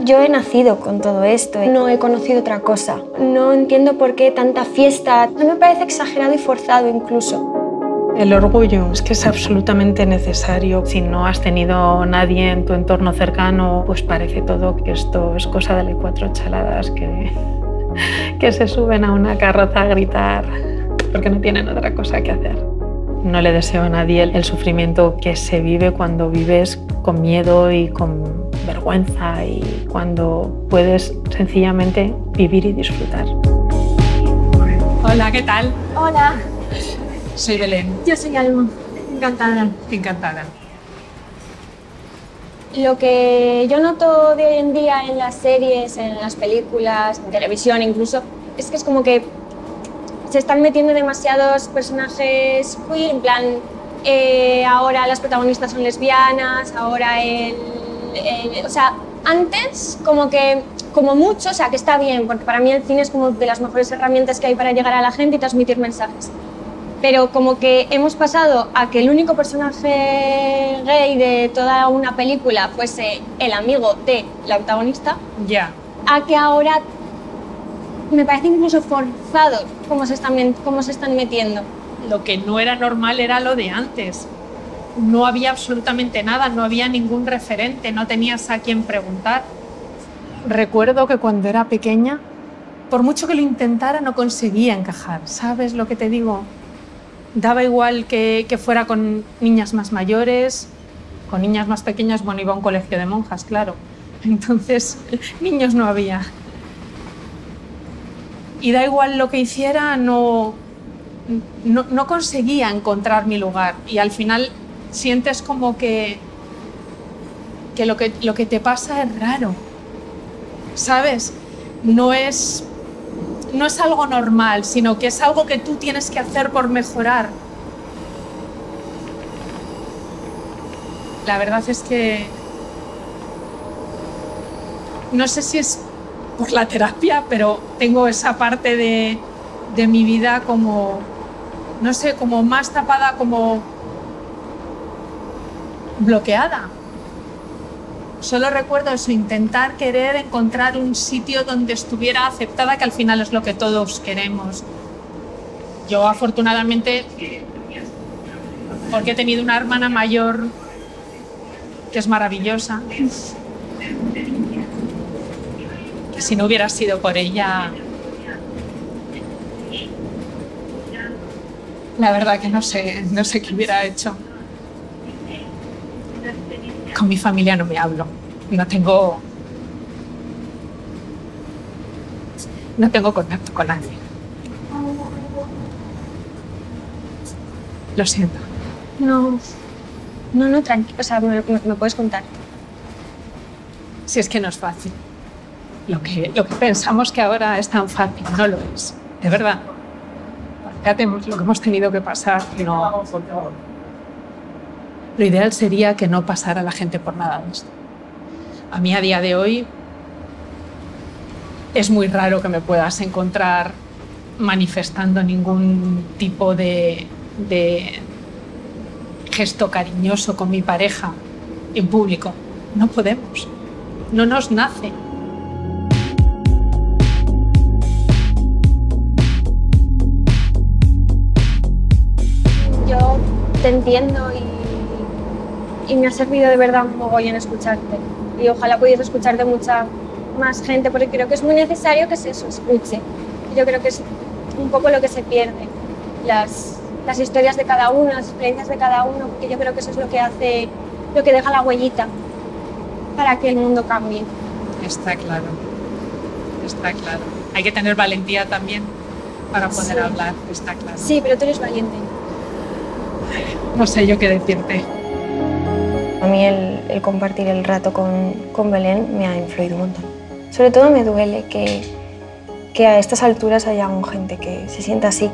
Yo he nacido con todo esto, no he conocido otra cosa. No entiendo por qué tanta fiesta. No me parece exagerado y forzado incluso. El orgullo es que es absolutamente necesario. Si no has tenido nadie en tu entorno cercano, pues parece todo que esto es cosa de cuatro chaladas que, que se suben a una carroza a gritar porque no tienen otra cosa que hacer. No le deseo a nadie el sufrimiento que se vive cuando vives con miedo y con vergüenza y cuando puedes sencillamente vivir y disfrutar. Hola, ¿qué tal? Hola. Soy Belén. Yo soy Alma. Encantada. Encantada. Lo que yo noto de hoy en día en las series, en las películas, en televisión incluso, es que es como que se están metiendo demasiados personajes queer, en plan, eh, ahora las protagonistas son lesbianas, ahora el, el, O sea, antes como que, como mucho, o sea, que está bien, porque para mí el cine es como de las mejores herramientas que hay para llegar a la gente y transmitir mensajes pero como que hemos pasado a que el único personaje gay de toda una película fuese el amigo de la protagonista, ya. a que ahora me parece incluso forzado cómo se, están, cómo se están metiendo. Lo que no era normal era lo de antes. No había absolutamente nada, no había ningún referente, no tenías a quién preguntar. Recuerdo que cuando era pequeña, por mucho que lo intentara, no conseguía encajar. ¿Sabes lo que te digo? daba igual que, fuera con niñas más mayores, con niñas más pequeñas, bueno, iba a un colegio de monjas, claro. Entonces, niños no había. Y da igual lo que hiciera, no, no, conseguía encontrar mi lugar. Y al final sientes como que, que, lo que lo que te pasa es raro. ¿Sabes? No es no es algo normal, sino que es algo que tú tienes que hacer por mejorar. La verdad es que no sé si es por la terapia, pero tengo esa parte de, de mi vida como, no sé, como más tapada, como bloqueada. Solo recuerdo eso, intentar querer encontrar un sitio donde estuviera aceptada, que al final es lo que todos queremos. Yo afortunadamente, porque he tenido una hermana mayor que es maravillosa, que si no hubiera sido por ella, la verdad que no sé, no sé qué hubiera hecho con mi familia no me hablo. No tengo. No tengo contacto con nadie. Lo siento. No. No, no, tranquilo. O sea, me, puedes contar. Si es que no es fácil. Lo que, lo que pensamos que ahora es tan fácil, no lo es. De verdad. Fíjate lo que hemos tenido que pasar. No. Lo ideal sería que no pasara la gente por nada de esto. A mí a día de hoy es muy raro que me puedas encontrar manifestando ningún tipo de, de gesto cariñoso con mi pareja en público. No podemos. No nos nace. Yo te entiendo y y me ha servido de verdad un mogollón escucharte. Y ojalá pudiese escucharte mucha más gente, porque creo que es muy necesario que se escuche. Yo creo que es un poco lo que se pierde, las, las historias de cada uno, las experiencias de cada uno, porque yo creo que eso es lo que hace, lo que deja la huellita para que el mundo cambie. Está claro, está claro. Hay que tener valentía también para poder hablar, está claro. Sí, pero tú eres valiente. No sé yo qué decirte. A mí el, compartir el rato con, con, Belén me ha influido un montón. Sobre todo me duele que, que a estas alturas haya gente que se sienta así.